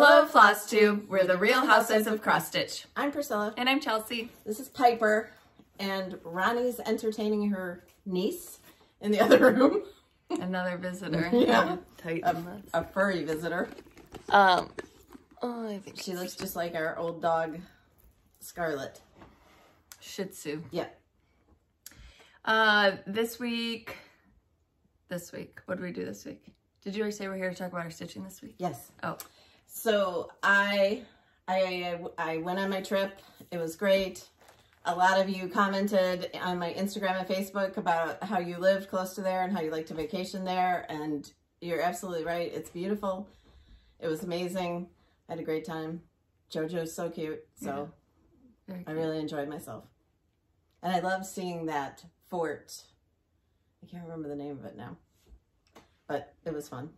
Hello, Floss Tube. We're the Real Housewives of Cross Stitch. I'm Priscilla. And I'm Chelsea. This is Piper. And Ronnie's entertaining her niece in the other room. Another visitor. Yeah. Tighten A, a furry visitor. Um, oh, I think She looks just like our old dog, Scarlet. Shih Tzu. Yeah. Uh, this week, this week, what did we do this week? Did you already say we're here to talk about our stitching this week? Yes. Oh, So I, I, I went on my trip. It was great. A lot of you commented on my Instagram and Facebook about how you lived close to there and how you like to vacation there. And you're absolutely right. It's beautiful. It was amazing. I had a great time. Jojo's so cute. So very I really enjoyed myself. And I love seeing that fort. I can't remember the name of it now. But it was fun.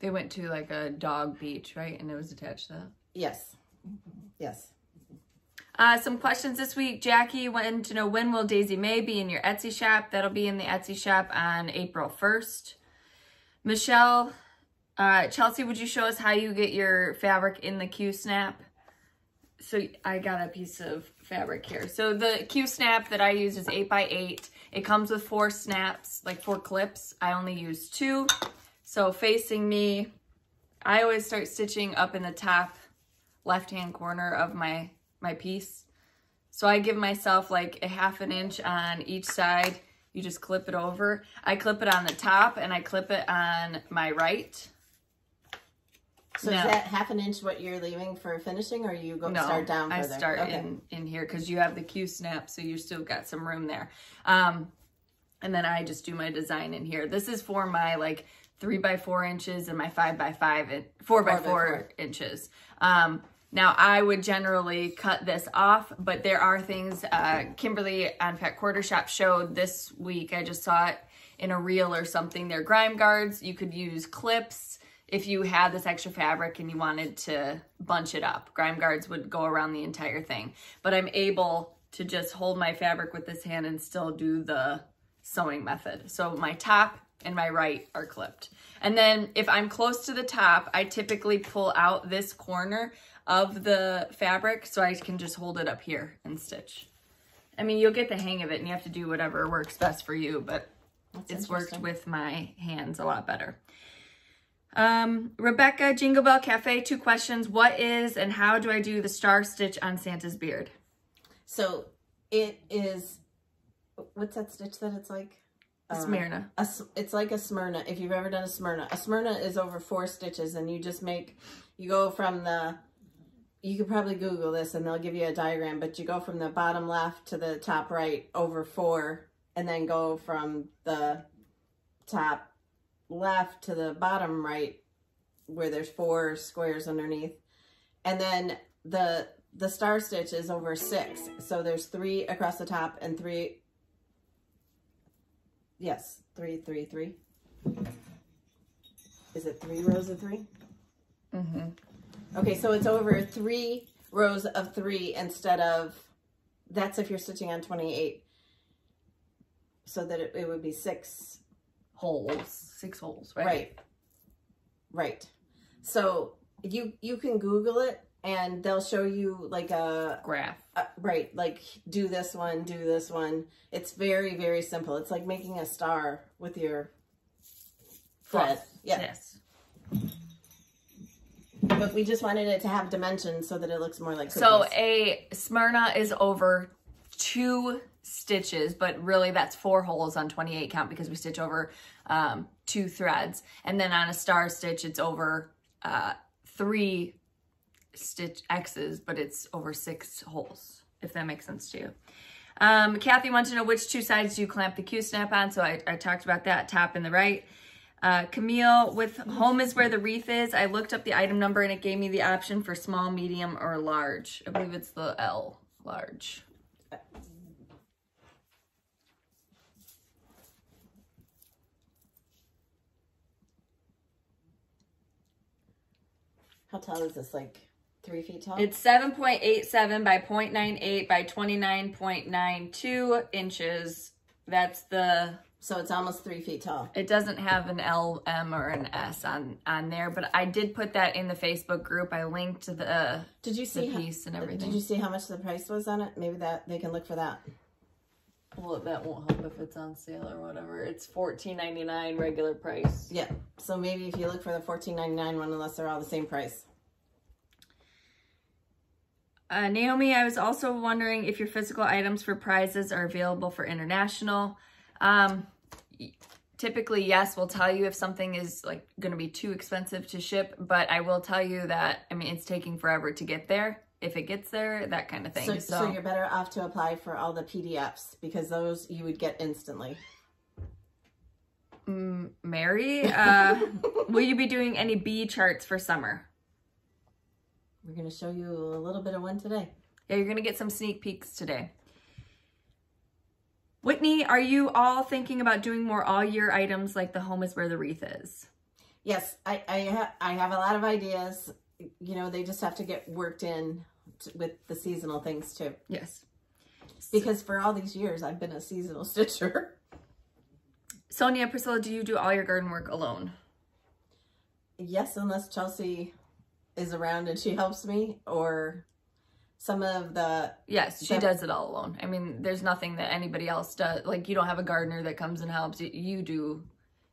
They went to like a dog beach, right? And it was attached to that. Yes. Yes. Uh, some questions this week. Jackie wanted to know when will Daisy May be in your Etsy shop? That'll be in the Etsy shop on April 1st. Michelle, uh, Chelsea, would you show us how you get your fabric in the Q-snap? So I got a piece of fabric here. So the Q-snap that I use is 8 by 8 It comes with four snaps, like four clips. I only use two. So facing me, I always start stitching up in the top left-hand corner of my my piece. So I give myself like a half an inch on each side. You just clip it over. I clip it on the top and I clip it on my right. So No. is that half an inch what you're leaving for finishing or you go No, start down Further? I start Okay. in, in here because you have the Q snap, so you still got some room there. Um, and then I just do my design in here. This is for my like three by four inches and my five by five and four by Four four. inches. Um, now I would generally cut this off, but there are things, uh, Kimberly on Fat Quarter Shop showed this week. I just saw it in a reel or something. They're grime guards. You could use clips if you had this extra fabric and you wanted to bunch it up. Grime guards would go around the entire thing. But I'm able to just hold my fabric with this hand and still do the sewing method. So my top and my right are clipped. And then if I'm close to the top, I typically pull out this corner of the fabric so I can just hold it up here and stitch. I mean, you'll get the hang of it and you have to do whatever works best for you, but That's it's worked with my hands a lot better. Um, Rebecca, Jingle Bell Cafe, two questions. What is and how do I do the star stitch on Santa's beard? So it is, what's that stitch that it's like? A Uh, Smyrna. A, s- it's like a Smyrna, if you've ever done a Smyrna. A Smyrna is over four stitches and you just make, you go from the, you could probably Google this and they'll give you a diagram, but you go from the bottom left to the top right over four and then go from the top left to the bottom right where there's four squares underneath. And then the the star stitch is over six. So there's three across the top and three Yes, three, three, three. Is it three rows of three? Mm-hmm. Okay, so it's over three rows of three instead of, that's if you're stitching on 28. So that it, it would be six, Holes, six holes, right? right? Right. So you you can Google it and they'll show you like a, Graph. uh, right, like do this one, do this one. It's very, very simple. It's like making a star with your thread. Yeah. Yes. But we just wanted it to have dimensions so that it looks more like So a Smyrna is over two stitches, but really that's four holes on 28 count because we stitch over um, two threads. And then on a star stitch, it's over uh, three stitch X's, but it's over six holes, if that makes sense to you. Um, Kathy wants to know which two sides do you clamp the Q-snap on? So I, I talked about that, top and the right. Uh, Camille, with home is where the wreath is. I looked up the item number and it gave me the option for small, medium, or large. I believe it's the L, large. How tall is this? Like three feet tall? It's 7.87 by 0.98 by 29.92 inches. That's the So it's almost three feet tall. It doesn't have an L, M, or an S on on there, but I did put that in the Facebook group. I linked the Did you the see? how- piece and everything. Did you see how much the price was on it? Maybe that they can look for that. Well, that won't help if it's on sale or whatever. It's fourteen ninety nine regular price. Yeah. So maybe if you look for the fourteen ninety nine one, unless they're all the same price. Uh, Naomi, I was also wondering if your physical items for prizes are available for international. Um, typically, yes, we'll tell you if something is like going to be too expensive to ship, but I will tell you that I mean it's taking forever to get there. If it gets there, that kind of thing. So, So, so you're better off to apply for all the PDFs because those you would get instantly. mm, Mary, uh, will you be doing any bee charts for summer? We're gonna show you a little bit of one today. Yeah, you're going to get some sneak peeks today. Whitney, are you all thinking about doing more all year items like the home is where the wreath is? Yes, I I, ha- I have a lot of ideas. You know, they just have to get worked in with the seasonal things too. Yes. Because for all these years, I've been a seasonal stitcher. Sonia, Priscilla, do you do all your garden work alone? Yes, unless Chelsea is around and she helps me, or some of the Yes, she does it all alone. I mean, there's nothing that anybody else does. Like, you don't have a gardener that comes and helps. You, you do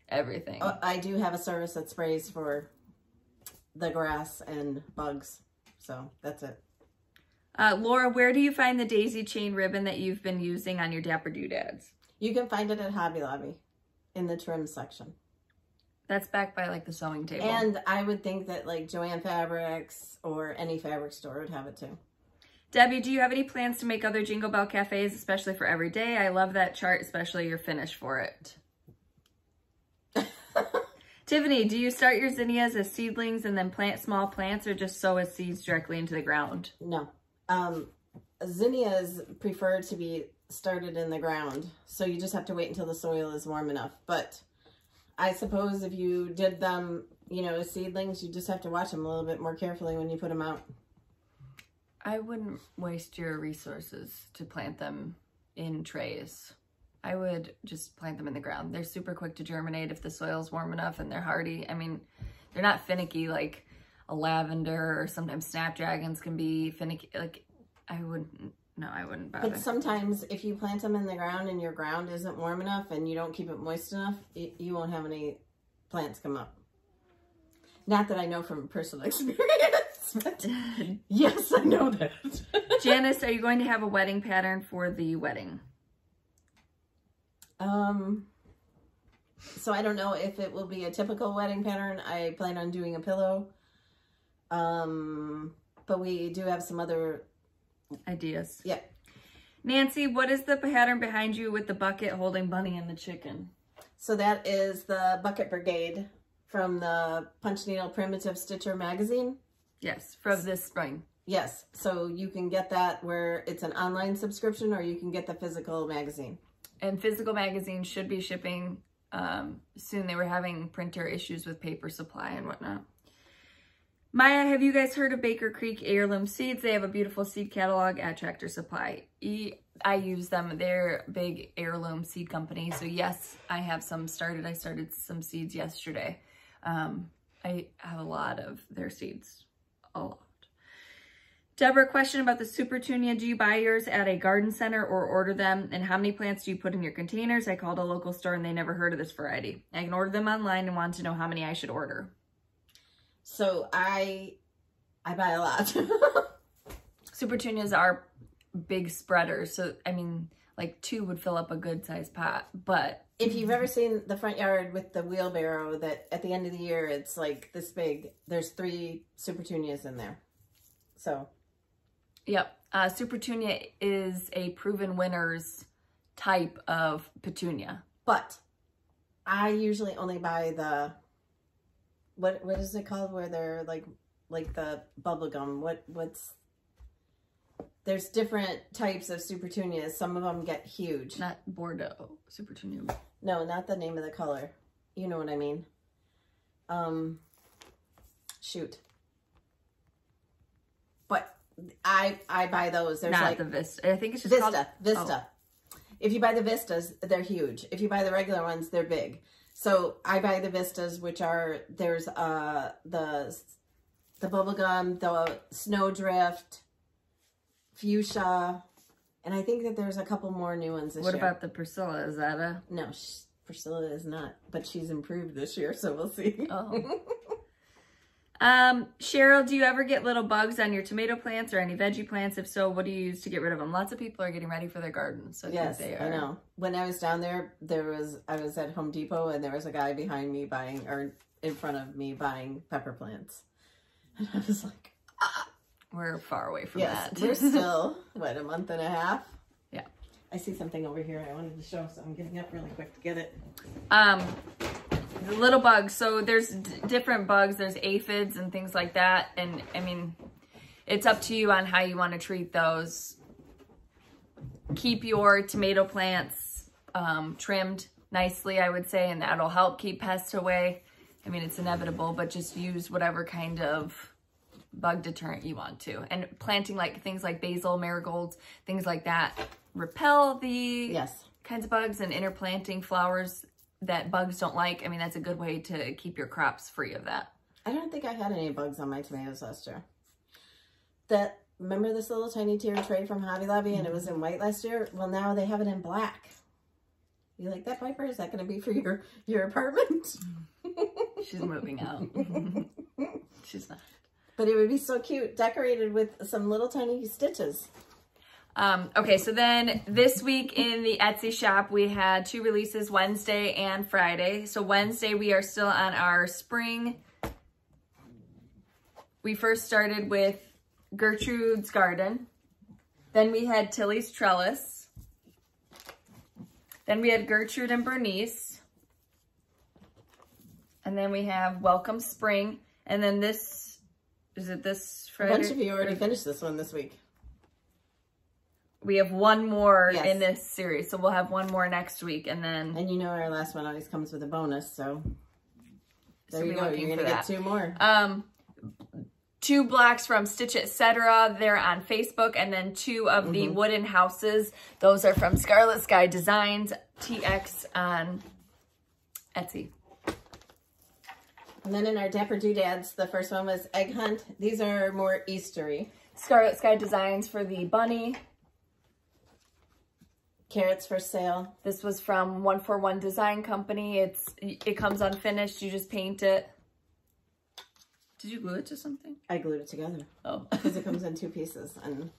everything. uh, I do have a service that sprays for the grass and bugs. So that's it. Uh, Laura, where do you find the daisy chain ribbon that you've been using on your Dapper Doodads? You can find it at Hobby Lobby in the trim section. That's backed by like the sewing table. And I would think that like Jo-Ann Fabrics or any fabric store would have it too. Debbie, do you have any plans to make other Jingle Bell cafes, especially for every day? I love that chart, especially your finish for it. Tiffany, do you start your zinnias as seedlings and then plant small plants or just sow as seeds directly into the ground? No. Um, zinnias prefer to be started in the ground. So you just have to wait until the soil is warm enough. But I suppose if you did them, you know, as seedlings, you just have to watch them a little bit more carefully when you put them out. I wouldn't waste your resources to plant them in trays. I would just plant them in the ground. They're super quick to germinate if the soil's warm enough and they're hardy. I mean, they're not finicky like a lavender or sometimes snapdragons can be finicky. Like, I wouldn't, no, I wouldn't bother. But sometimes if you plant them in the ground and your ground isn't warm enough and you don't keep it moist enough, y- you won't have any plants come up. Not that I know from personal experience, but yes, I know that. Janice, are you going to have a wedding pattern for the wedding? Um, so I don't know if it will be a typical wedding pattern. I plan on doing a pillow. Um, but we do have some other, Ideas. yeah. Nancy, what is the pattern behind you with the bucket holding Bunny and the chicken? So that is the Bucket Brigade from the Punch Needle Primitive Stitcher magazine. Yes, from this spring. Yes, so you can get that where it's an online subscription or you can get the physical magazine. and physical magazine should be shipping um, soon. They were having printer issues with paper supply and whatnot. Maya, have you guys heard of Baker Creek Heirloom Seeds? They have a beautiful seed catalog at Tractor Supply. I use them. They're big heirloom seed company. So yes, I have some started. I started some seeds yesterday. Um, I have a lot of their seeds. A lot. Deborah, question about the Super Tunia. Do you buy yours at a garden center or order them? And how many plants do you put in your containers? I called a local store and they never heard of this variety. I can order them online and want to know how many I should order. So I I buy a lot. Super Tunias are big spreaders. So, I mean, like two would fill up a good sized pot. But if you've ever seen the front yard with the wheelbarrow that at the end of the year it's like this big, there's three super tunias in there. So Yep. Uh, Super Tunia is a proven winner's type of petunia. but I usually only buy the what what is it called where they're like like the bubble gum. What what's there's different types of super tunias. Some of them get huge. Not Bordeaux. Super Tunia. No, not the name of the color. You know what I mean. Um, shoot. But I I buy those. There's Not like the Vista. I think it's just called... Vista. Vista. If you buy the Vistas, they're huge. If you buy the regular ones, they're big. So I buy the Vistas, which are there's uh the the bubblegum, the snowdrift, fuchsia, and I think that there's a couple more new ones this What year. What about the Priscilla? Is that a? no? Sh- Priscilla is not, but she's improved this year, so we'll see. Oh. um, Cheryl, do you ever get little bugs on your tomato plants or any veggie plants? If so, what do you use to get rid of them? Lots of people are getting ready for their gardens, so I Yes, think they I know. When I was down there, there was I was at Home Depot and there was a guy behind me buying or in front of me buying pepper plants, and I was like, We're far away from "Yes, that. we're still what a month and a half." Yeah. I see something over here I wanted to show, so I'm getting up really quick to get it. Um, the little bugs. So there's d- different bugs. There's aphids and things like that. And I mean, it's up to you on how you want to treat those. Keep your tomato plants um, trimmed nicely, I would say, and that'll help keep pests away. I mean, it's inevitable, but just use whatever kind of bug deterrent you want to. And planting like things like basil, marigolds, things like that repel the Yes. kinds of bugs and interplanting flowers that bugs don't like. I mean, that's a good way to keep your crops free of that. I don't think I had any bugs on my tomatoes last year. That remember this little tiny tier tray from Hobby Lobby and it was in white last year? Well, now they have it in black. You like that, Piper? Is that going to be for your your apartment? She's moving out. She's not. But it would be so cute, decorated with some little tiny stitches. Um, okay, so then this week in the Etsy shop, we had two releases Wednesday and Friday. So Wednesday, we are still on our spring. We first started with Gertrude's Garden. Then we had Tilly's Trellis. Then we had Gertrude and Bernice. And then we have Welcome Spring. And then this, is it this Friday? A bunch of you already finished this one this week. We have one more Yes. in this series, so we'll have one more next week, and then And you know our last one always comes with a bonus, so so there you go you're going to get two more. Um, two blocks from Stitch Etc. They're on Facebook, and then two of the Mm-hmm. wooden houses. Those are from Scarlet Sky Designs TX on Etsy. And then in our Dapper Doodads, the first one was Egg Hunt. These are more Eastery. Scarlet Sky Designs for the bunny. Carrots for sale. This was from One for One Design Company. It's it comes unfinished. You just paint it. Did you glue it to something? I glued it together Oh, because it comes in two pieces. And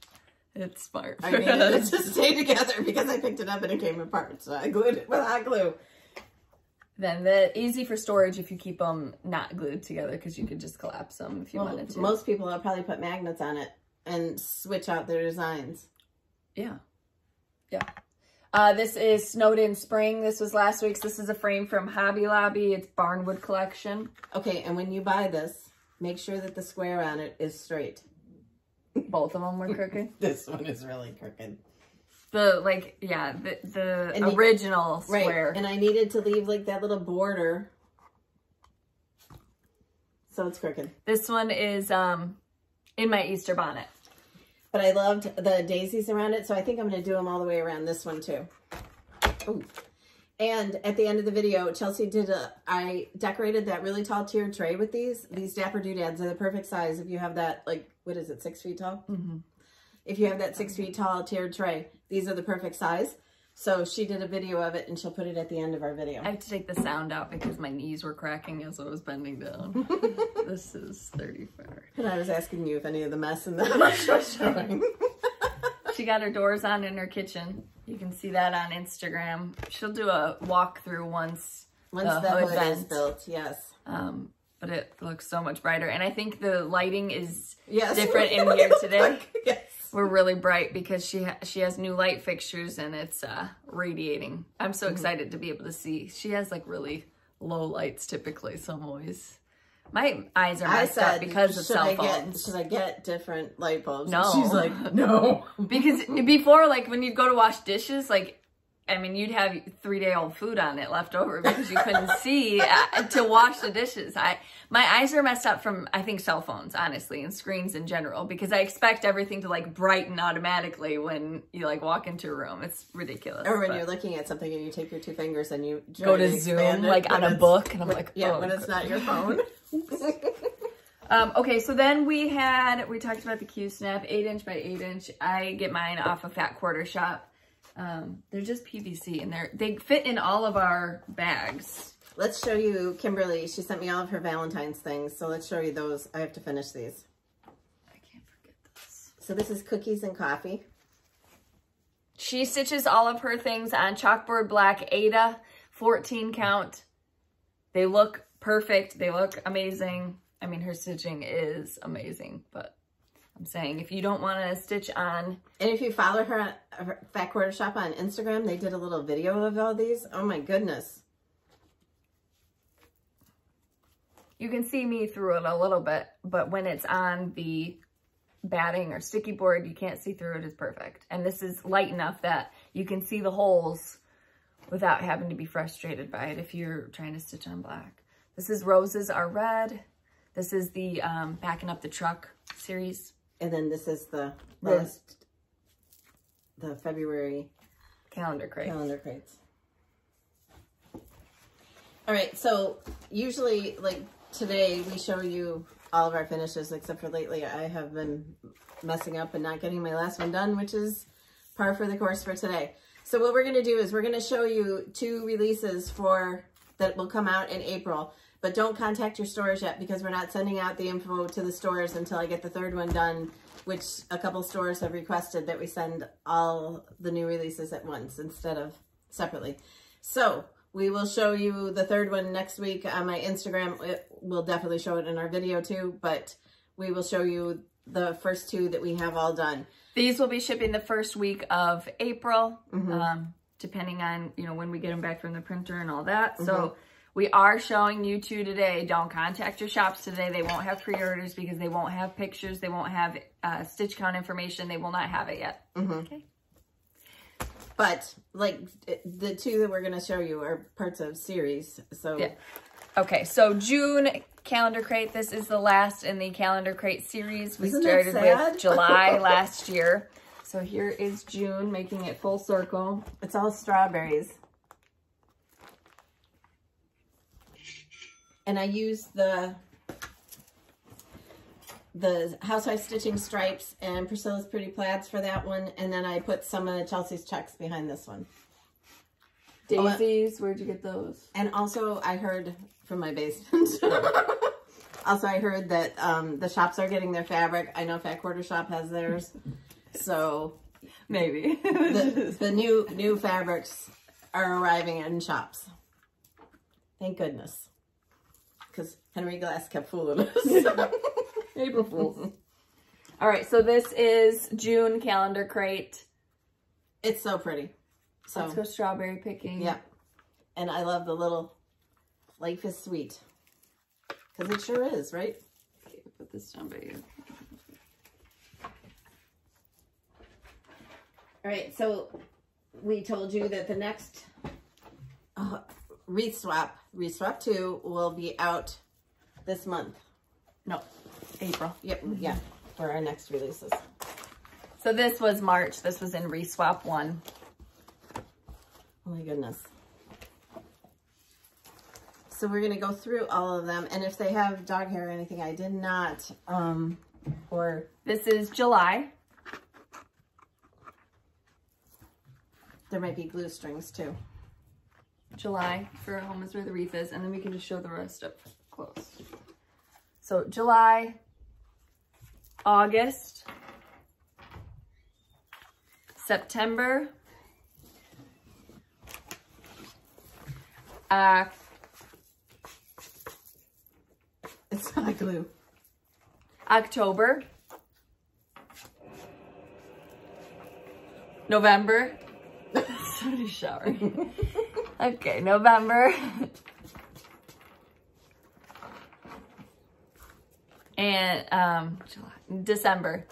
it's smart. I needed it to stay together because I picked it up and it came apart. So I glued it with hot glue. Then the easy for storage if you keep them not glued together because you could just collapse them if you Well, wanted to. most people will probably put magnets on it and switch out their designs. yeah, yeah. Uh, this is Snowed In Spring. This was last week's. This is a frame from Hobby Lobby. It's Barnwood Collection. Okay, and when you buy this, make sure that the square on it is straight. Both of them were crooked. This one is really crooked. The like, yeah, the the And the- original Right, square. and I needed to leave like that little border. So it's crooked. This one is um in my Easter bonnet. But I loved the daisies around it, so I think I'm going to do them all the way around this one too. Ooh. And at the end of the video, Chelsea did a, I decorated that really tall tiered tray with these. These Dapper Doodads are the perfect size if you have that, like, what is it, six feet tall? Mm-hmm. If you have that six feet tall tiered tray, these are the perfect size. So she did a video of it and she'll put it at the end of our video. I have to take the sound out because my knees were cracking as I was bending down. this is 34. And I was asking you if any of the mess in the house was showing. She got her doors on in her kitchen. You can see that on Instagram. She'll do a walkthrough once, Once The the, hood hood, is built, yes. um, but it looks so much brighter. And I think the lighting is Yes. different in here today. yes. We're really bright because she ha- she has new light fixtures and it's uh, radiating. I'm so excited to be able to see. She has like really low lights typically, so I'm always my eyes are messed up because of cell I get phones. should I get different light bulbs? No. And she's like, no. Because before, like when you'd go to wash dishes, like I mean, you'd have three day old food on it left over because you couldn't see uh, to wash the dishes. I my eyes are messed up from I think cell phones, honestly, and screens in general because I expect everything to like brighten automatically when you like walk into a room. It's ridiculous. Or when but- you're looking at something and you take your two fingers and you go to Zoom like on a book, and I'm when- like, yeah, oh, when it's not your phone. Um, okay, so then we had, we talked about the Q Snap, 8 inch by 8 inch. I get mine off a Fat Quarter Shop. Um, they're just PVC and they're, they fit in all of our bags. Let's show you Kimberly. She sent me all of her Valentine's things, so let's show you those. I have to finish these. I can't forget this. So this is cookies and coffee. She stitches all of her things on chalkboard black Aida 14 count. They look perfect. They look amazing. I mean, her stitching is amazing, but I'm saying if you don't want to stitch on And if you follow her her Fat Quarter Shop on Instagram, they did a little video of all these. Oh my goodness. You can see me through it a little bit, but when it's on the batting or sticky board, you can't see through it as perfect. And this is light enough that you can see the holes without having to be frustrated by it if you're trying to stitch on black. This is Roses Are Red. This is the um, Backing Up the Truck series And then this is the The- last, the February calendar crate. calendar crates. All right, so usually like today we show you all of our finishes except for lately I have been messing up and not getting my last one done, which is par for the course for today. So what we're going to do is we're going to show you two releases for that will come out in April, but don't contact your stores yet because we're not sending out the info to the stores until I get the third one done, which a couple stores have requested that we send all the new releases at once instead of separately. So we will show you the third one next week on my Instagram. We'll definitely show it in our video too, but we will show you the first two that we have all done. These will be shipping the first week of April, Mm-hmm. um, depending on, you know, when we get them back from the printer and all that. Mm-hmm. So we are showing you two today. Don't contact your shops today. They won't have pre-orders because they won't have pictures. They won't have uh, stitch count information. They will not have it yet. Mm-hmm. Okay. But like the two that we're going to show you are parts of series. So Yeah. Okay, so June calendar crate. This is the last in the calendar crate series. We Isn't started with July last year. So here is June, making it full circle. it's all strawberries. And I use the the housewife stitching stripes and Priscilla's pretty plaids for that one. And then I put some of Chelsea's checks behind this one. Daisies, where'd you get those? And also I heard from my basement. also I heard that um, the shops are getting their fabric. I know Fat Quarter Shop has theirs. So Maybe. the, the new new fabrics are arriving in shops. Thank goodness. Because Henry Glass kept fooling us. April Fools. All right, so this is June calendar crate. it's so pretty. So Let's go strawberry picking. yeah. And I love the little life is sweet. Because it sure is, right? Okay, put this down by you. All right, so we told you that the next uh, Wreath Swap, Wreath Swap 2, will be out this month. No, April. Yep, yeah, for our next releases. So this was March. This was in Wreath Swap 1. Oh my goodness. So we're going to go through all of them. And if they have dog hair or anything, I did not, um, or This is July. there might be glue strings too. July for Home is Where the Wreath is, and then we can just show the rest up close. So July, August, September, uh, It's not glue. October, November. Somebody's showering. okay, November. and um, July, December.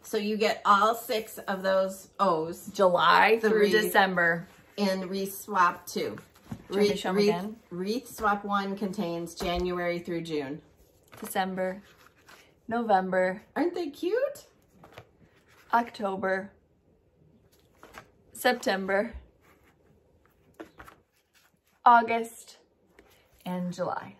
So you get all six of those O's July through. December. In Wreath Swap 2. Do you want me to show 'em Wreath, again? Wreath Swap 1 contains January through June. December, November, Aren't they cute? October, September, August, and July.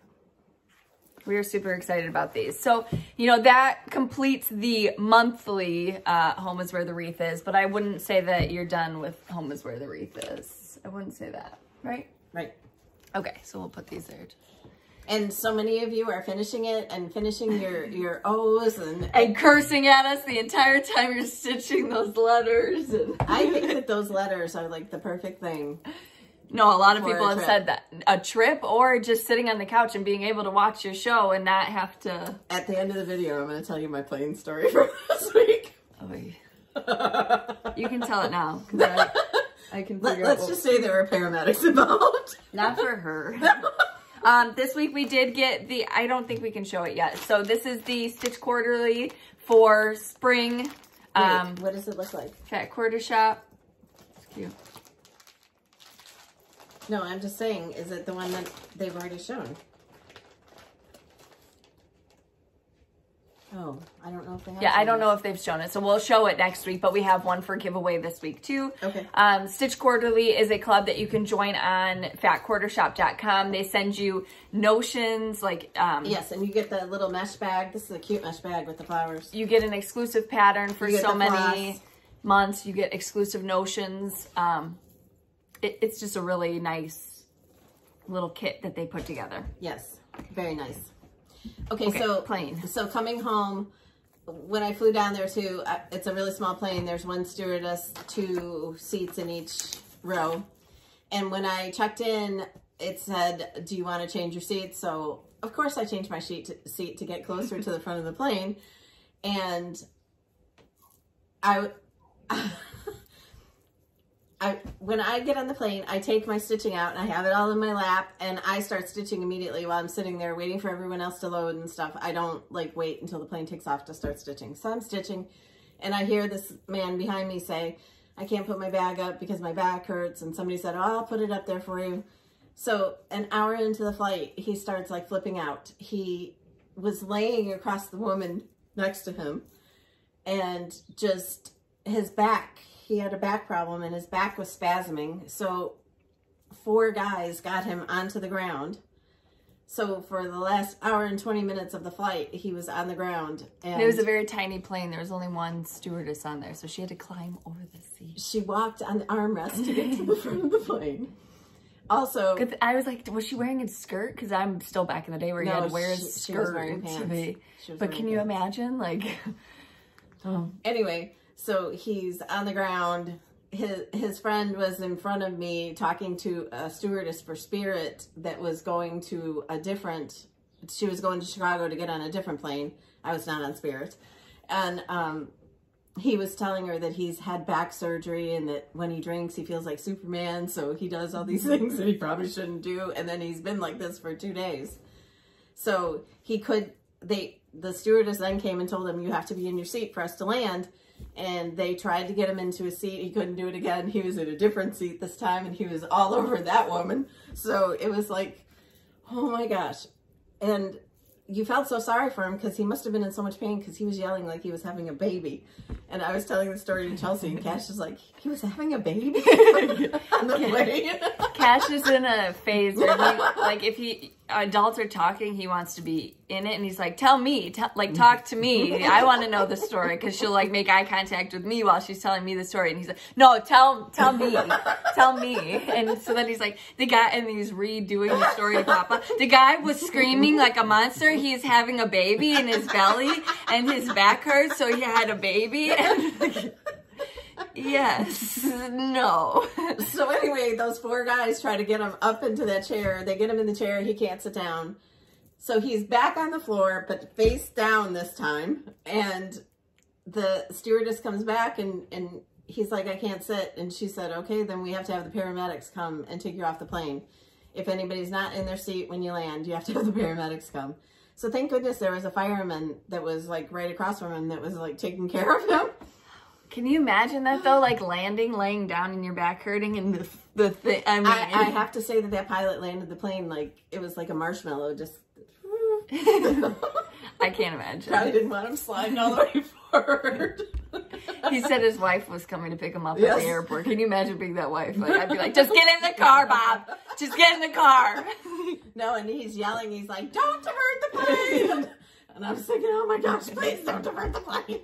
We are super excited about these. So, you know, that completes the monthly uh, Home is Where the Wreath is, but I wouldn't say that you're done with Home is Where the Wreath is. I wouldn't say that, right? Right. Okay, so we'll put these there. And so many of you are finishing it and finishing your, your O's and And cursing at us the entire time you're stitching those letters. And... I think that those letters are like the perfect thing. No, a lot of people have said that. A trip or just sitting on the couch and being able to watch your show and not have to. At the end of the video, I'm going to tell you my plane story from this week. Oh, you can tell it now. I, I can Let, us just say there were paramedics involved. Not for her. um, this week we did get the, I don't think we can show it yet. So this is the Stitch Quarterly for spring. Um, what does it look like? Fat Quarter Shop. It's cute. No, I'm just saying, is it the one that they've already shown? Oh, I don't know if they have. Yeah, I don't know if they've shown it, so we'll show it next week, but we have one for giveaway this week too. Okay. Um, Stitch Quarterly is a club that you can join on fatquartershop.com. They send you notions, like um, Yes, and you get the little mesh bag. This is a cute mesh bag with the flowers. you get an exclusive pattern for so many months. You get exclusive notions. Um, it, it's just a really nice little kit that they put together. Yes, very nice. Okay, Okay, so plane. So coming home, when I flew down there too, uh, it's a really small plane. There's one stewardess, two seats in each row. And when I checked in, it said, "Do you want to change your seat?" So of course I changed my seat to, seat to get closer to the front of the plane, and I. I, when I get on the plane, I take my stitching out and I have it all in my lap and I start stitching immediately while I'm sitting there waiting for everyone else to load and stuff. I don't like wait until the plane takes off to start stitching. So I'm stitching and I hear this man behind me say, I can't put my bag up because my back hurts. And somebody said, oh, I'll put it up there for you. So an hour into the flight, he starts like flipping out. He was laying across the woman next to him and just his back, he had a back problem and his back was spasming. So four guys got him onto the ground. So for the last hour and 20 minutes of the flight, he was on the ground. And It was a very tiny plane. There was only one stewardess on there, so she had to climb over the seat. she walked on the armrest to get to the front of the plane. Also, I was like, was she wearing a skirt? Because I'm still back in the day where you had to wear a she- she skirt was wearing to be. She But can you imagine? Like, oh, anyway, so he's on the ground. His his friend was in front of me talking to a stewardess for Spirit that was going to a different. She was going to Chicago to get on a different plane. I was not on Spirit, and um, he was telling her that he's had back surgery and that when he drinks he feels like Superman. So he does all these things that he probably shouldn't do, and then he's been like this for two days. So he could they the stewardess then came and told him you have to be in your seat for us to land. And they tried to get him into a seat. He couldn't do it again. He was in a different seat this time and he was all over that woman. So it was like, oh my gosh. And you felt so sorry for him because he must have been in so much pain because he was yelling like he was having a baby. And I was telling the story to Chelsea and Cash was like, he was having a baby on the plane. Cash is in a phase where he, like, if he adults are talking, he wants to be in it, and he's like, "Tell me, like, talk to me. I want to know the story." Because she'll like make eye contact with me while she's telling me the story, and he's like, "No, tell, tell me, tell me." And so then he's like, the guy, and he's redoing the story to Papa. The guy was screaming like a monster. He's having a baby in his belly, and his back hurts, so he had a baby. And yes, no. so anyway, those four guys try to get him up into that chair. They get him in the chair. He can't sit down. So he's back on the floor, but face down this time. And the stewardess comes back and, and he's like, I can't sit. And she said, okay, then we have to have the paramedics come and take you off the plane. If anybody's not in their seat when you land, you have to have the paramedics come. So thank goodness there was a fireman that was like right across from him that was like taking care of him. Can you imagine that though? Like landing, laying down, and your back hurting, and the the thing. I mean, I, I have to say that that pilot landed the plane like it was like a marshmallow, just. I can't imagine. Probably didn't want him sliding all the way forward. He said his wife was coming to pick him up at the airport. Can you imagine being that wife? Like, I'd be like, just get in the car, Bob. Just get in the car. no, and he's yelling. He's like, "Don't divert the plane!" and I'm thinking, "Oh my gosh, please don't divert the plane."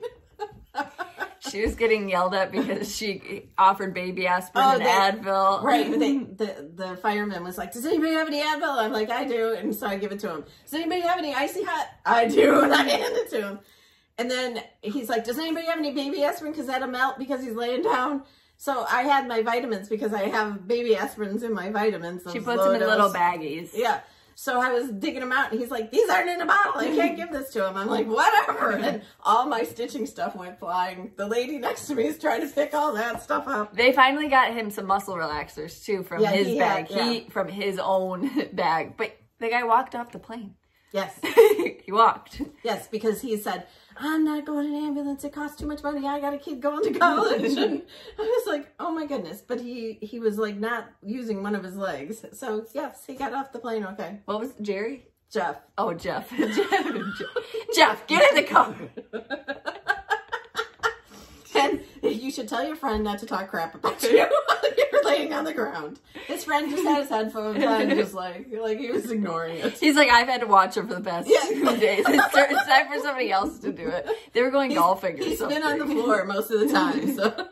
She was getting yelled at because she offered baby aspirin Oh, and that- Advil. Right, but they, the the fireman was like, "Does anybody have any Advil?" I'm like, "I do," and so I give it to him. Does anybody have any icy hot? I do, and I hand it to him. And then he's like, "Does anybody have any baby aspirin? Because that'll melt because he's laying down." So I had my vitamins because I have baby aspirins in my vitamins. She puts them in little baggies. Yeah. So I was digging them out, and he's like, "These aren't in a bottle. I can't give this to him." I'm like, "Whatever." And all my stitching stuff went flying. The lady next to me is trying to pick all that stuff up. They finally got him some muscle relaxers too from Yeah, his he bag. had- He from his own bag. But the guy walked off the plane. Yes. he walked. Yes, because he said, I'm not going in an ambulance. It costs too much money. I got a kid going to college. and I was like, oh my goodness. But he, he was like not using one of his legs. So yes, he got off the plane. Okay. What was Jerry? Jeff. Oh, Jeff. Jeff, Jeff, get in the car. You should tell your friend not to talk crap about you while you're laying on the ground. His friend just had his headphones on, just like, like he was ignoring it. He's like, I've had to watch him for the past Yeah. two days. It's, it's time for somebody else to do it. They were going golfing or He's something. been on the floor most of the time. So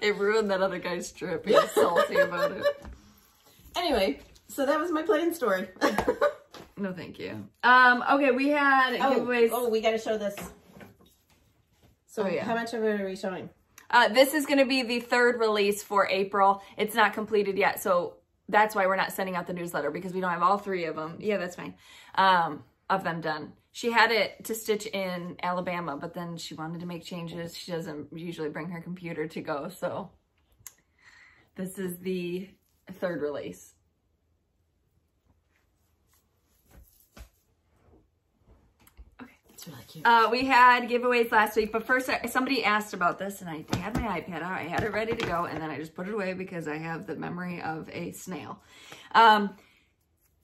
It ruined that other guy's trip. He was salty about it. anyway, so that was my plane story. No, thank you. Um, okay, we had Oh, giveaways. oh, we got to show this. So Oh, yeah. how much of it are we showing? Uh, this is going to be the third release for April. It's not completed yet, so that's why we're not sending out the newsletter because we don't have all three of them. Yeah, that's fine. Um, of them done. She had it to stitch in Alabama, but then she wanted to make changes. She doesn't usually bring her computer to go, so this is the third release. Really cute. Uh, we had giveaways last week, but first I- somebody asked about this and I had my iPad out. I had it ready to go and then I just put it away because I have the memory of a snail. Um,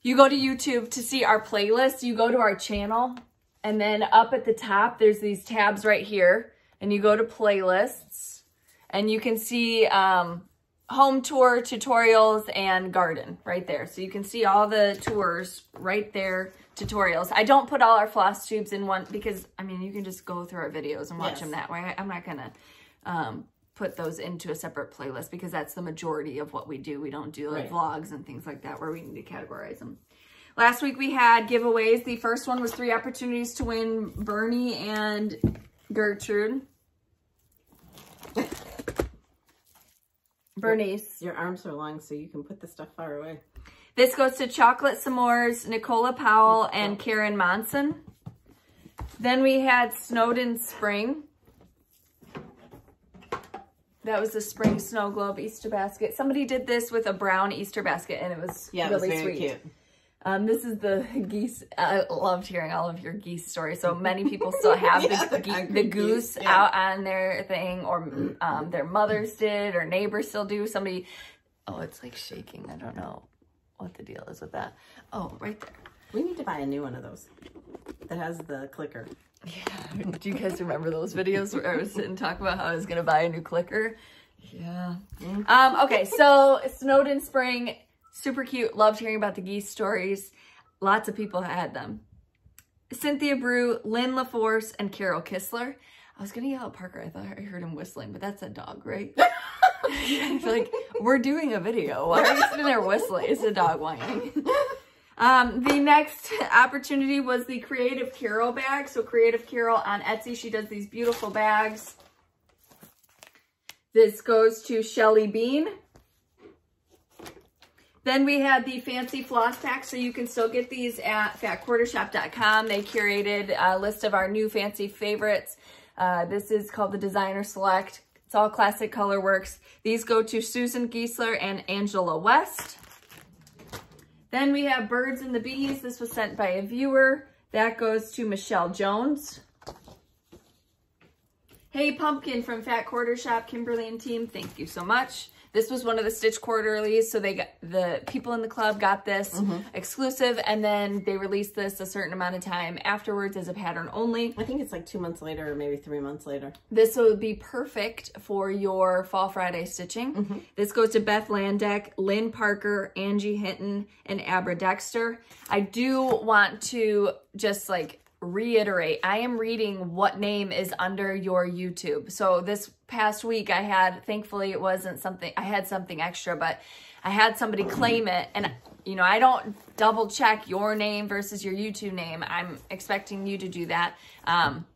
you go to YouTube to see our playlist. You go to our channel and then up at the top, there's these tabs right here and you go to playlists and you can see, um, home tour, tutorials, and garden right there. So you can see all the tours right there, tutorials. I don't put all our floss tubes in one because, I mean, you can just go through our videos and watch Yes. them that way. I'm not going to um, put those into a separate playlist because that's the majority of what we do. We don't do like Right. vlogs and things like that where we need to categorize them. Last week we had giveaways. The first one was three opportunities to win Bernie and Gertrude. Bernice. Your arms are long, so you can put the stuff far away. This goes to Chocolate S'mores, Nicola Powell, and Karen Monson. Then we had Snowed In Spring. That was the spring snow globe Easter basket. Somebody did this with a brown Easter basket, and it was Yeah, it really was very sweet. cute. Um, this is the geese. I loved hearing all of your geese stories. So many people still have Yeah, the, the the goose geese, yeah. out on their thing, or um, their mothers did, or neighbors still do. Somebody, oh, it's like shaking. I don't know what the deal is with that. Oh, right there. We need to buy a new one of those that has the clicker. Yeah. Do you guys remember those videos where I was sitting talking about how I was gonna buy a new clicker? Yeah. Um, okay, so Snowed In Spring, super cute. Loved hearing about the geese stories. Lots of people had them. Cynthia Brew, Lynn LaForce, and Carol Kistler. I was gonna yell at Parker. I thought I heard him whistling, but that's a dog, right? I feel like we're doing a video. Why are you sitting there whistling? It's a dog whining. Um, the next opportunity was the Creative Carol bag. So Creative Carol on Etsy, she does these beautiful bags. This goes to Shelly Bean. Then we had the fancy floss pack, so you can still get these at fatquartershop.com. They curated a list of our new fancy favorites. Uh, this is called the Designer Select. It's all Classic Colorworks. These go to Susan Giesler and Angela West. Then we have Birds and the Bees. This was sent by a viewer. That goes to Michelle Jones. Hey Pumpkin from Fat Quarter Shop, Kimberly and team, thank you so much. This was one of the Stitch quarterlies, so they got the people in the club got this Mm-hmm. exclusive, and then they released this a certain amount of time afterwards as a pattern only. I think it's like two months later or maybe three months later. This would be perfect for your Fall Friday stitching. This goes to Beth Landeck, Lynn Parker, Angie Hinton, and Abra Dexter. I do want to just like reiterate, I am reading what name is under your YouTube. So this past week I had, thankfully it wasn't something, I had something extra, but I had somebody claim it and you know, I don't double check your name versus your YouTube name. I'm expecting you to do that. Um,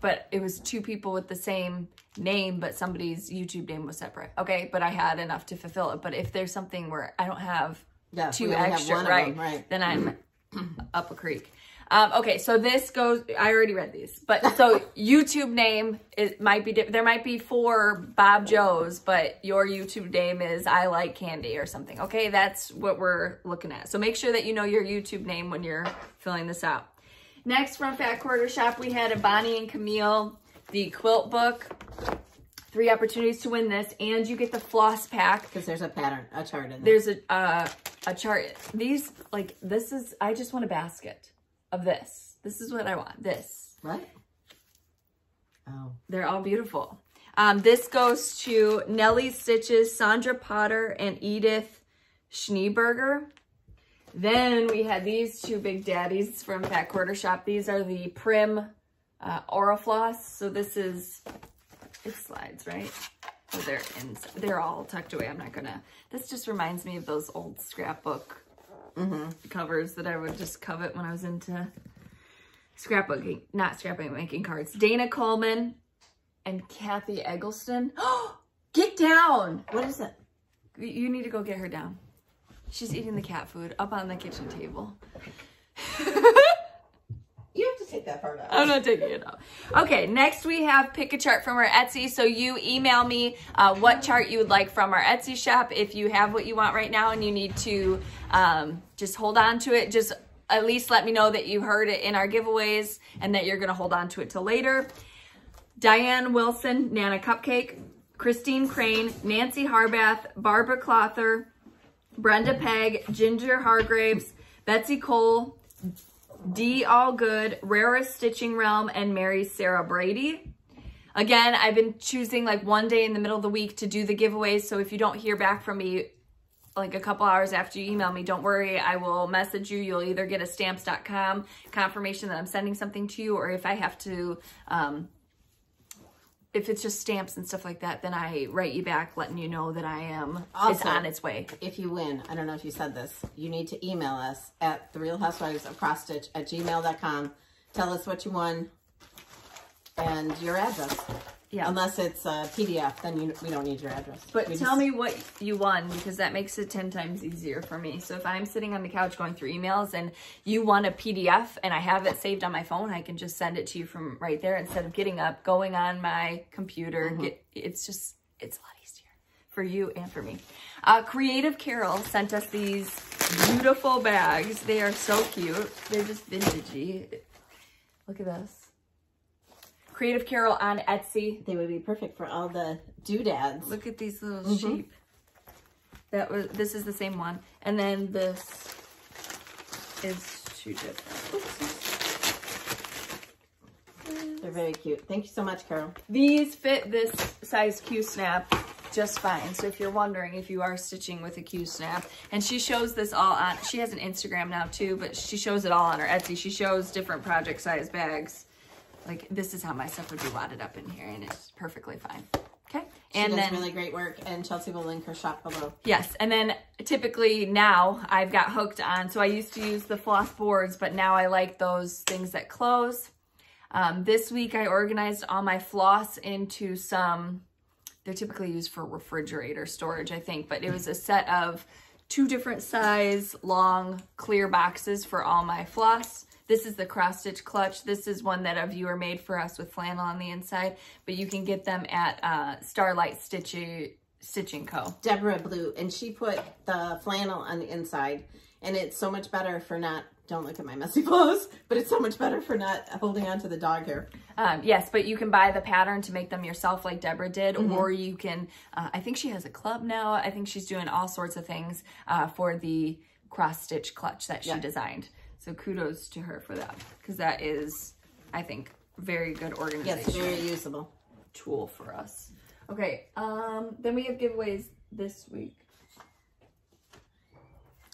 but it was two people with the same name, but somebody's YouTube name was separate. Okay, but I had enough to fulfill it. But if there's something where I don't have Yeah, two extra, right, them, right. then I'm up a creek. Um, okay, so this goes. I already read these, but so YouTube name it might be. There might be four Bob Joes, but your YouTube name is I like candy or something. Okay, that's what we're looking at. So make sure that you know your YouTube name when you're filling this out. Next from Fat Quarter Shop, we had a Bonnie and Camille, the quilt book. Three opportunities to win this, and you get the floss pack. Because there's a pattern, a chart in there. There's a uh, a chart. These like this is. I just want a basket of this. This is what I want. This. What? Oh. They're all beautiful. Um, this goes to Nellie Stitches, Sandra Potter, and Edith Schneeberger. Then we had these two big daddies from Fat Quarter Shop. These are the Prim uh, Orifloss. So this is, it slides, right? Oh, they're in, they're all tucked away. I'm not gonna, this just reminds me of those old scrapbook Mm-hmm. covers that I would just covet when I was into scrapbooking, not scrapbooking, making cards. Dana Coleman and Kathy Eggleston. Oh, get down! What is it? You need to go get her down. She's eating the cat food up on the kitchen table. Take that part out. I'm not taking it out. Okay, next we have pick a chart from our Etsy. So you email me uh, what chart you would like from our Etsy shop. If you have what you want right now and you need to um, just hold on to it, just at least let me know that you heard it in our giveaways and that you're going to hold on to it till later. Diane Wilson, Nana Cupcake, Christine Crane, Nancy Harbath, Barbara Clother, Brenda Pegg, Ginger Hargraves, Betsy Cole, D All Good, Rarest Stitching Realm, and Mary Sarah Brady. Again, I've been choosing like one day in the middle of the week to do the giveaways. So if you don't hear back from me like a couple hours after you email me, don't worry. I will message you. You'll either get a stamps.com confirmation that I'm sending something to you, or if I have to, um, if it's just stamps and stuff like that, then I write you back letting you know that I am, it's on its way. If you win, I don't know if you said this, you need to email us at the Real Housewives of Cross Stitch at gmail.com. Tell us what you won and your address. Yeah. Unless it's a PDF, then you, we don't need your address. But We tell just- me what you won because that makes it 10 times easier for me. So if I'm sitting on the couch going through emails and you want a PDF and I have it saved on my phone, I can just send it to you from right there instead of getting up, going on my computer. Get, it's just, it's a lot easier for you and for me. Uh, Creative Carol sent us these beautiful bags. They are so cute. They're just vintagey. Look at this. Creative Carol on Etsy. They would be perfect for all the doodads. Look at these little mm-hmm. sheep. That was this is the same one. And then this is two different. They're very cute. Thank you so much, Carol. These fit this size Q snap just fine. So if you're wondering if you are stitching with a Q snap, and she shows this all on, she has an Instagram now too, but she shows it all on her Etsy. She shows different project size bags. Like this is how my stuff would be wadded up in here and it's perfectly fine. Okay. She And does then really great work, and Chelsea will link her shop below. Yes, and then typically now I've got hooked on, so I used to use the floss boards, but now I like those things that close. Um, this week I organized all my floss into some, they're typically used for refrigerator storage, I think, but it was a set of two different size long clear boxes for all my floss. This is the cross stitch clutch. This is one that a viewer made for us with flannel on the inside, but you can get them at uh, Starlight Stitching, Stitching Co. Deborah Blue, and she put the flannel on the inside, and it's so much better for not don't look at my messy clothes, but it's so much better for not holding on to the dog hair. Um, yes, but you can buy the pattern to make them yourself like Deborah did, Mm-hmm. or you can, uh, I think she has a club now. I think she's doing all sorts of things uh, for the cross stitch clutch that she Yeah. designed. So kudos to her for that because that is, I think, very good organization. Yes, very usable. tool for us. Okay, um, then we have giveaways this week.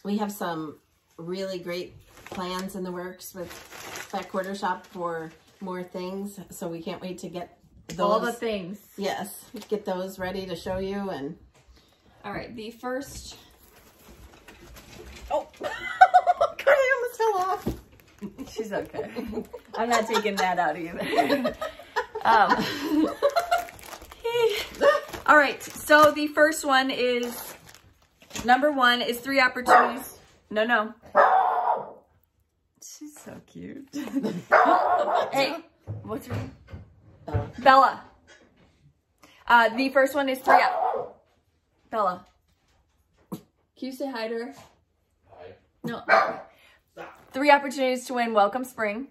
We have some really great plans in the works with Fat Quarter Shop for more things, so we can't wait to get those. All the things. yes, get those ready to show you and. All right, the first Oh, God, I almost fell off. She's okay. I'm not taking that out either. um, all right. So the first one is number one is three opportunities. No, no. She's so cute. hey, what's her name? Bella. Bella. Uh, the first one is three. Bella. Can you say hi to her? Hi. No. Three opportunities to win Welcome Spring.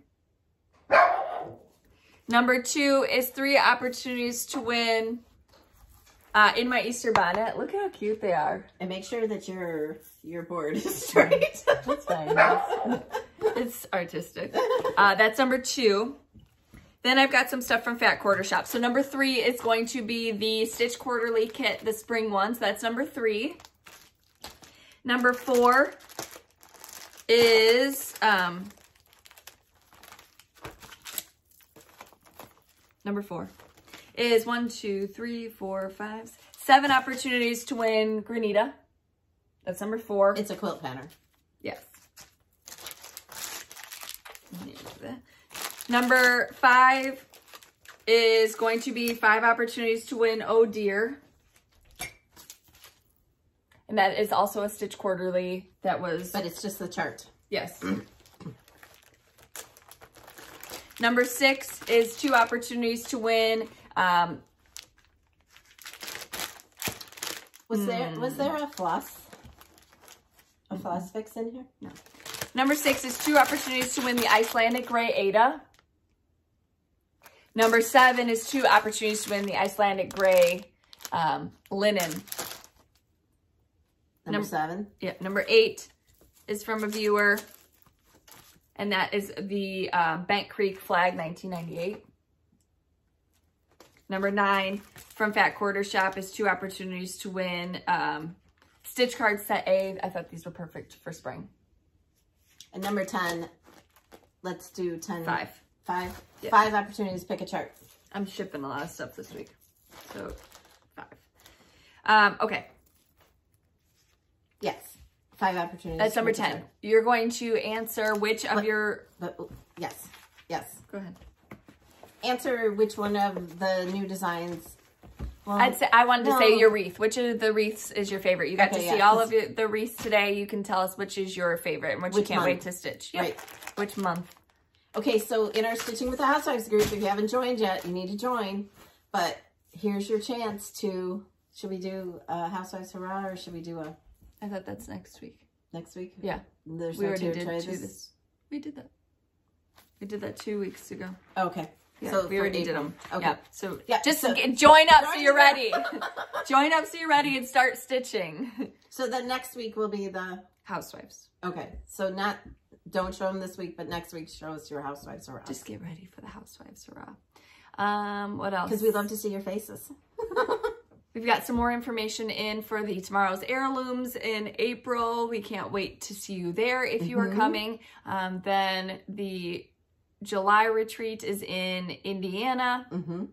Number two is three opportunities to win uh, In My Easter Bonnet. Look how cute they are. And make sure that your your board is straight. That's fine. It's artistic. Uh, that's number two. Then I've got some stuff from Fat Quarter Shop. So number three is going to be the Stitch Quarterly Kit, the spring one. So that's number three. Number four is um, number four is one, two, three, four, five, seven opportunities to win Granita. That's number four. it's a quilt pattern. Yes. Number five is going to be five opportunities to win Oh Dear. And that is also a Stitch Quarterly that was, But it's just the chart. yes. Number six is two opportunities to win. Um, Was there was there a floss? A floss fix in here? No. Number six is two opportunities to win the Icelandic Gray Aida. Number seven is two opportunities to win the Icelandic Gray um, Linen. Number Num- seven. Yeah. Number eight is from a viewer, and that is the uh, Bank Creek Flag 1998. Number nine from Fat Quarter Shop is two opportunities to win um, Stitch Card Set A. I thought these were perfect for spring. And number ten. Let's do ten. Five. Five. Yeah. Five opportunities. Pick a chart. I'm shipping a lot of stuff this week. So, five. Um, okay, Yes. Five opportunities. that's number 10. chart. You're going to answer which of your... But yes, yes. Go ahead. Answer which one of the new designs. Well, I'd say I wanted to say your wreath. Which of the wreaths is your favorite? You got Okay, to see yeah, all of your, the wreaths today. You can tell us which is your favorite and which, you can't month? wait to stitch. Yep. Right. Which month? Okay, so in our Stitching with the Housewives group, if you haven't joined yet, you need to join. But here's your chance to. Should we do a Housewives Hurrah or should we do a I thought that's next week. next week? Yeah, There's we no already did two this. We did that. We did that two weeks ago. Okay. Yeah, so we already did them. Okay. Yeah, so Yeah, just so- join up so you're ready. join up so you're ready and start stitching. So the next week will be the. Housewives. Okay. So not. Don't show them this week, but next week show us your Housewives Hurrah. Just get ready for the Housewives hurrah. Um, what else? Because we love to see your faces. We've got some more information in for the Tomorrow's Heirlooms in April. We can't wait to see you there if you are Mhm. coming. Um, then the July retreat is in Indiana. mm-hmm.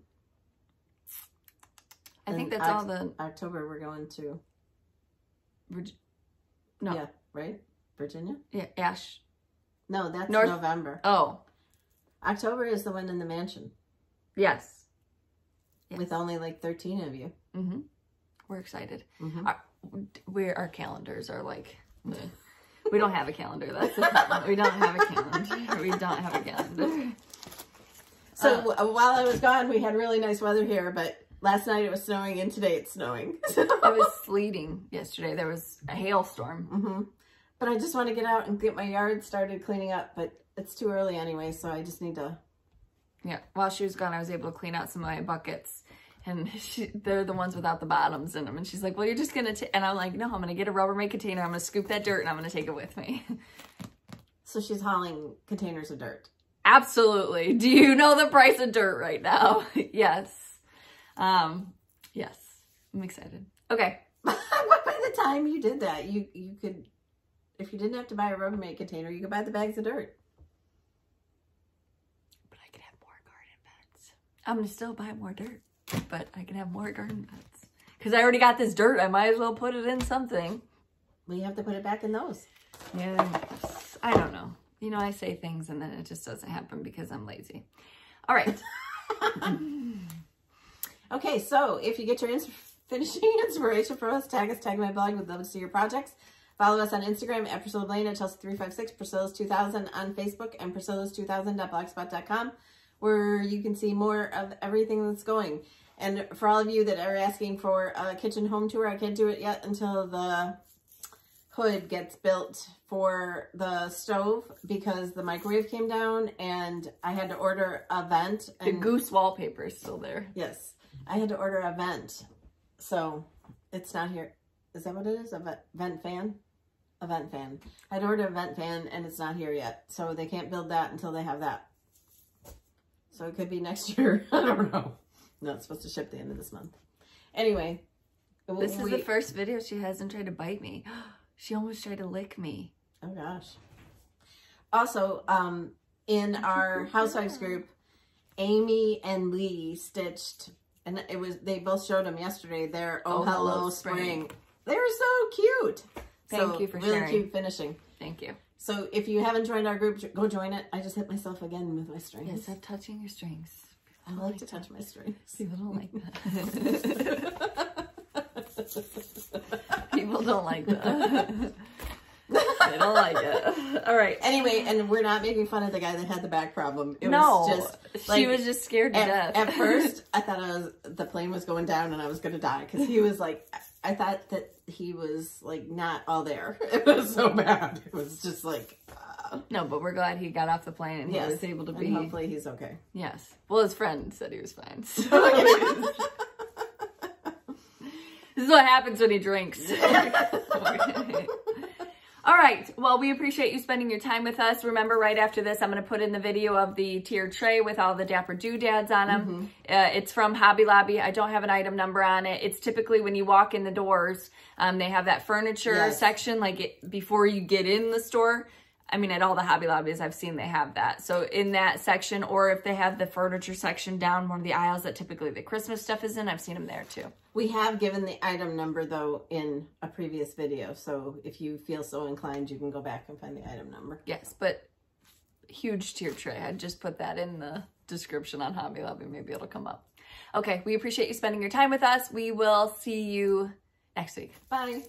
I think that's Oct- all the. October we're going to. Virg- No. Yeah. Right. Virginia. Yeah, Ash. No, that's North- November. Oh, October is the one in the mansion yes. Yes. with only like 13 of you. Mm-hmm. We're excited. Mhm. Our, we're, our calendars are like, we don't have a calendar. That's we don't have a calendar. We don't have a calendar. So Uh. uh, while I was gone, we had really nice weather here, but last night it was snowing and today it's snowing. It was sleeting yesterday. There was a hailstorm. hmm but I just want to get out and get my yard started cleaning up, but it's too early anyway, so I just need to. Yeah, while she was gone, I was able to clean out some of my buckets. And she, they're the ones without the bottoms in them. And she's like, well, you're just going to, and I'm like, no, I'm going to get a Rubbermaid container. I'm going to scoop that dirt and I'm going to take it with me. So she's hauling containers of dirt. Absolutely. Do you know the price of dirt right now? yes. Um, yes. I'm excited. Okay. but by the time you did that, you, you could, if you didn't have to buy a Rubbermaid container, you could buy the bags of dirt. But I can have more garden beds. I'm going to still buy more dirt, but I can have more garden beds. Because I already got this dirt. I might as well put it in something. We have to put it back in those. Yeah. I don't know. You know, I say things and then it just doesn't happen because I'm lazy. All right. okay, so if you get your ins finishing inspiration from us, tag us, tag my blog. We'd love to see your projects. Follow us on Instagram at Priscilla Blain at Chelsea356, Priscilla's2000 on Facebook, and Priscilla's2000.blogspot.com, where you can see more of everything that's going. And for all of you that are asking for a kitchen home tour, I can't do it yet until the hood gets built for the stove because the microwave came down and I had to order a vent. the goose wallpaper is still there. Yes. I had to order a vent. So it's not here. Is that what it is? A vent fan? A vent fan. I had to order a vent fan and it's not here yet. So they can't build that until they have that. So it could be next year. I don't know. No, it's supposed to ship the end of this month. Anyway. This we, is the first video she hasn't tried to bite me. She almost tried to lick me. Oh gosh. Also, um, in our housewives group, Amy and Lee stitched, and it was they both showed them yesterday. Their Oh, oh Hello, Hello Spring. Spring. They were so cute. Thank so, you for really sharing. cute finishing. Thank you. So if you haven't joined our group, go join it. I just hit myself again with my strings. Yes, I'm touching your strings. I like, like to touch my strings. People don't like that. People don't like that. they don't like it. All right. Anyway, and we're not making fun of the guy that had the back problem. It no, was just like, she was just scared to at, death. At first, I thought I was the plane was going down and I was going to die because he was like, I thought that he was like not all there. It was so bad. It was just like. Uh, no, but we're glad he got off the plane and yes, he was able to be. hopefully, he's okay. Yes. Well, his friend said he was fine. So. This is what happens when he drinks. All right. Well, we appreciate you spending your time with us. Remember, right after this, I'm going to put in the video of the tiered tray with all the Dapper Doodads on them. Mm -hmm. uh, it's from Hobby Lobby. I don't have an item number on it. It's typically when you walk in the doors, um, they have that furniture yes. section, like it, before you get in the store. I mean, at all the Hobby Lobbies I've seen, they have that. So in that section, or if they have the furniture section down one of the aisles that typically the Christmas stuff is in, I've seen them there too. We have given the item number though in a previous video. So if you feel so inclined, you can go back and find the item number. Yes, but huge tier tray. I just put that in the description on Hobby Lobby. Maybe it'll come up. Okay, we appreciate you spending your time with us. We will see you next week. Bye.